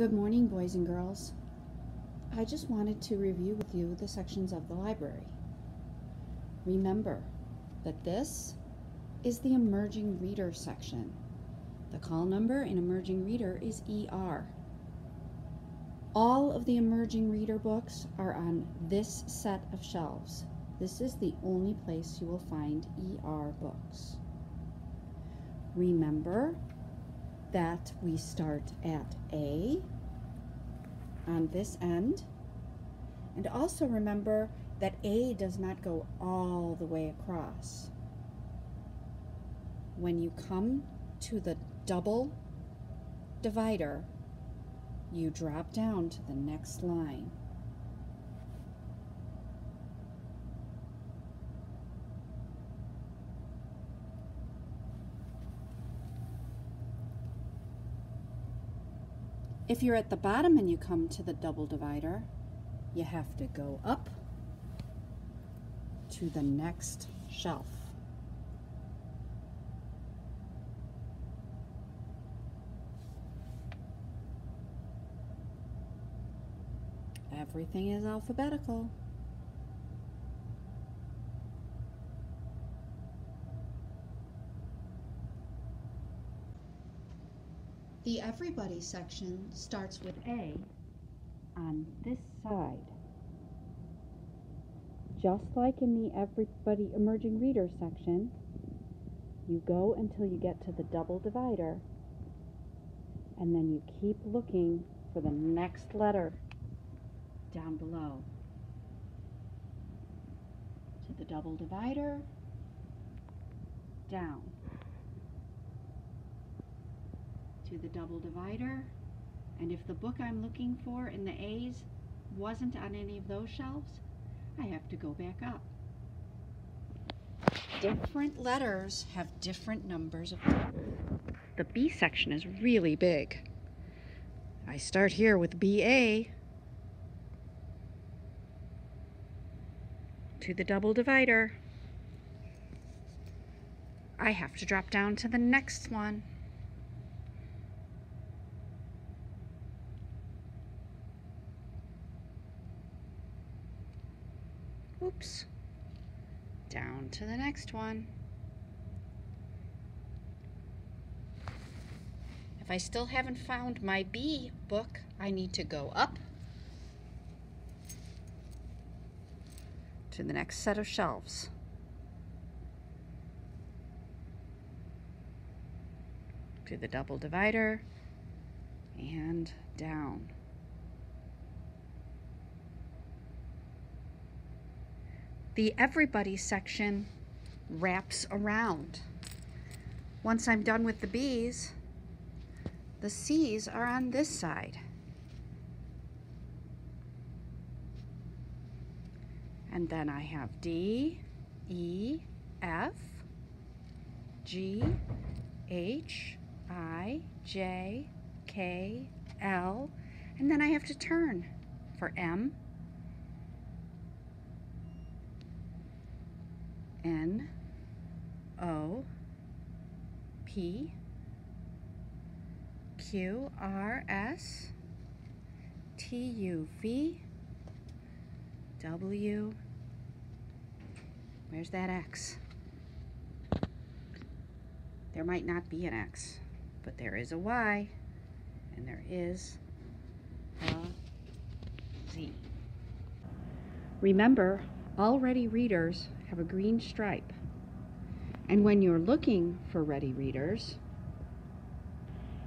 Good morning, boys and girls. I just wanted to review with you the sections of the library. Remember that this is the Emerging Reader section. The call number in Emerging Reader is ER. All of the Emerging Reader books are on this set of shelves. This is the only place you will find ER books. Remember that we start at A on this end. And also remember that A does not go all the way across. When you come to the double divider, you drop down to the next line. If you're at the bottom and you come to the double divider, you have to go up to the next shelf. Everything is alphabetical. The Everybody section starts with A on this side. Just like in the Everybody Emerging Reader section, you go until you get to the double divider and then you keep looking for the next letter down below. To the double divider, down. To the double divider. And if the book I'm looking for in the A's wasn't on any of those shelves, I have to go back up. Different letters have different numbers of The B section is really big. I start here with BA to the double divider. I have to drop down to the next one. Oops. Down to the next one. If I still haven't found my B book, I need to go up to the next set of shelves. To the double divider and down. The everybody section wraps around. Once I'm done with the B's, the C's are on this side. And then I have D, E, F, G, H, I, J, K, L, and then I have to turn for M, N O P Q R S T U V W Where's that X? There might not be an X, but there is a Y, and there is a Z. Remember, all ready readers have a green stripe. And when you're looking for ready readers,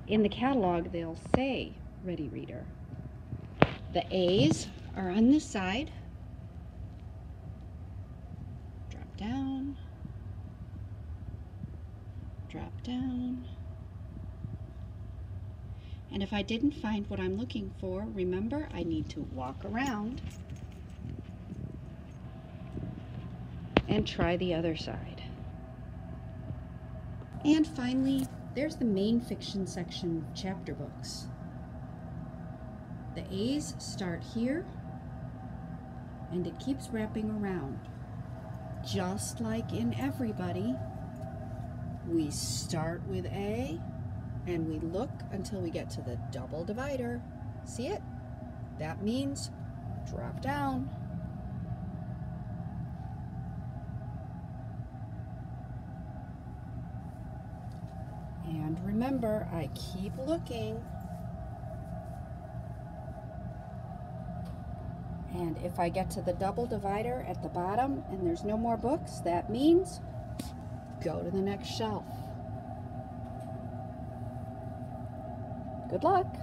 in the catalog they'll say ready reader. The A's are on this side. Drop down. Drop down. And if I didn't find what I'm looking for, remember I need to walk around and try the other side. And finally, there's the main fiction section chapter books. The A's start here, and it keeps wrapping around. Just like in everybody, we start with A, and we look until we get to the double divider. See it? That means drop down. Remember, I keep looking. And if I get to the double divider at the bottom and there's no more books, that means go to the next shelf. Good luck.